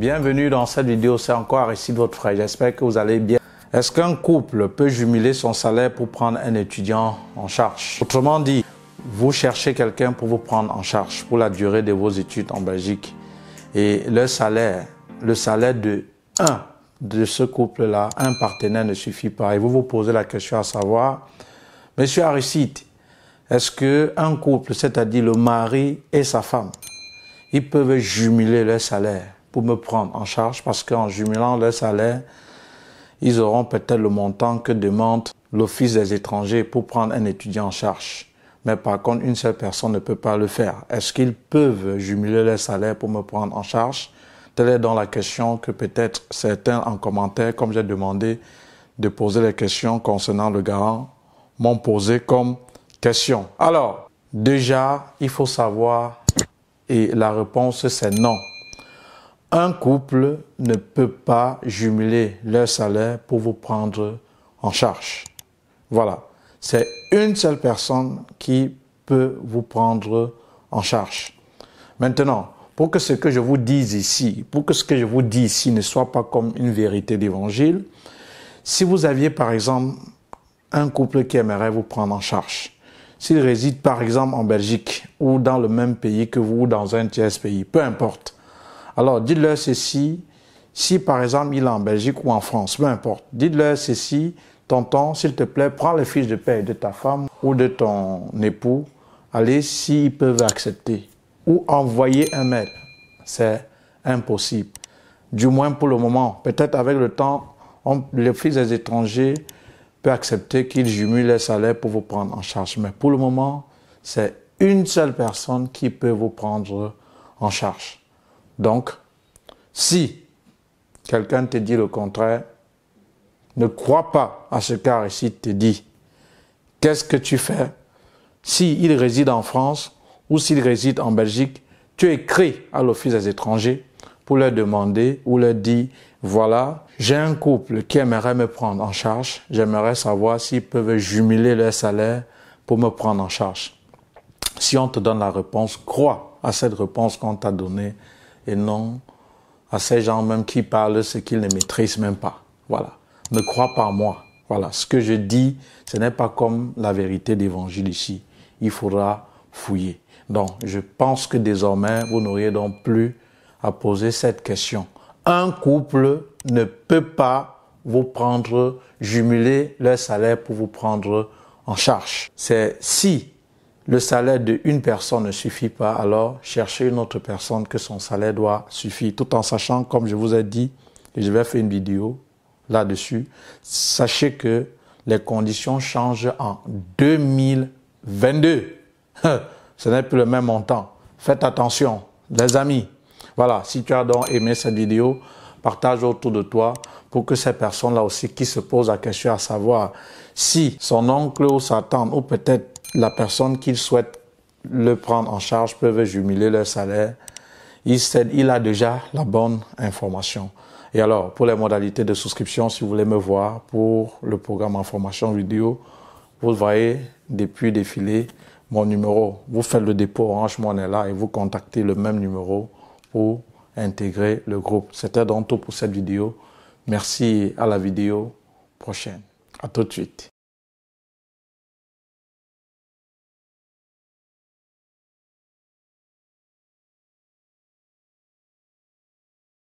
bienvenue dans cette vidéo. C'est encore de votre frère. J'espère que vous allez bien. Est-ce qu'un couple peut jumeler son salaire pour prendre un étudiant en charge? Autrement dit, vous cherchez quelqu'un pour vous prendre en charge pour la durée de vos études en Belgique. Et le salaire, le salaire de un de ce couple-là, un partenaire ne suffit pas. Et vous vous posez la question à savoir, Monsieur Aristide, est-ce que un couple, c'est-à-dire le mari et sa femme, ils peuvent jumeler leur salaire? Pour me prendre en charge parce qu'en jumelant leur salaire, ils auront peut-être le montant que demande l'Office des étrangers pour prendre un étudiant en charge. Mais par contre, une seule personne ne peut pas le faire. Est-ce qu'ils peuvent jumeler leur salaire pour me prendre en charge? Telle est donc la question que peut-être certains en commentaire, comme j'ai demandé de poser les questions concernant le garant, m'ont posé comme question. Alors, déjà, il faut savoir, et la réponse c'est non. Un couple ne peut pas jumeler leur salaire pour vous prendre en charge. Voilà. C'est une seule personne qui peut vous prendre en charge. Maintenant, pour que ce que je vous dise ici, pour que ce que je vous dis ici ne soit pas comme une vérité d'évangile, si vous aviez par exemple un couple qui aimerait vous prendre en charge, s'il réside par exemple en Belgique ou dans le même pays que vous ou dans un tiers pays, peu importe. Alors dites-leur ceci, si par exemple il est en Belgique ou en France, peu importe, dites-leur ceci, tonton, s'il te plaît, prends les fiches de paie de ta femme ou de ton époux, allez s'ils peuvent accepter ou envoyer un mail. C'est impossible. Du moins pour le moment. Peut-être avec le temps, le fils des étrangers peut accepter qu'il jumule les salaires pour vous prendre en charge. Mais pour le moment, c'est une seule personne qui peut vous prendre en charge. Donc, si quelqu'un te dit le contraire, ne crois pas à ce qu'Aristide te dit. Qu'est-ce que tu fais? S'il réside en France ou s'il réside en Belgique, tu écris à l'Office des étrangers pour leur demander ou leur dire, voilà, j'ai un couple qui aimerait me prendre en charge. J'aimerais savoir s'ils peuvent jumeler leur salaire pour me prendre en charge. Si on te donne la réponse, crois à cette réponse qu'on t'a donnée et non à ces gens même qui parlent ce qu'ils ne maîtrisent même pas. Voilà. Ne crois pas à moi. Voilà. Ce que je dis, ce n'est pas comme la vérité d'évangile ici. Il faudra fouiller. Donc, je pense que désormais, vous n'auriez donc plus à poser cette question un couple ne peut pas vous prendre, jumeler leur salaire pour vous prendre en charge. C'est si le salaire d'une personne ne suffit pas, alors cherchez une autre personne que son salaire doit suffire, tout en sachant, comme je vous ai dit, et je vais faire une vidéo là-dessus, sachez que les conditions changent en 2022. Ce n'est plus le même montant. Faites attention, les amis. Voilà, si tu as donc aimé cette vidéo, partage autour de toi pour que ces personnes-là aussi qui se posent la question à savoir si son oncle ou sa tante ou peut-être la personne qu'il souhaite le prendre en charge peuvent jumeler leur salaire, il, il a déjà la bonne information. Et alors, pour les modalités de souscription, si vous voulez me voir pour le programme information vidéo, vous voyez depuis défiler mon numéro. Vous faites le dépôt Orange Money là et vous contactez le même numéro pour intégrer le groupe. C'était donc tout pour cette vidéo. Merci à la vidéo prochaine. À tout de suite.